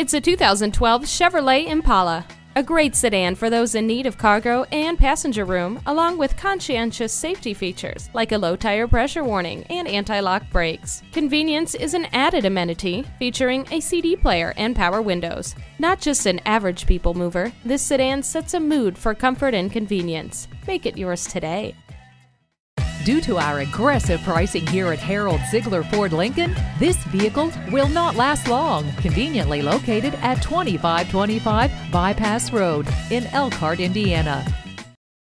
It's a 2012 Chevrolet Impala. A great sedan for those in need of cargo and passenger room, along with conscientious safety features like a low tire pressure warning and anti lock brakes. Convenience is an added amenity featuring a CD player and power windows. Not just an average people mover, this sedan sets a mood for comfort and convenience. Make it yours today. Due to our aggressive pricing here at Harold Zeigler Ford Lincoln, this vehicle will not last long. Conveniently located at 2525 Bypass Road in Elkhart, Indiana.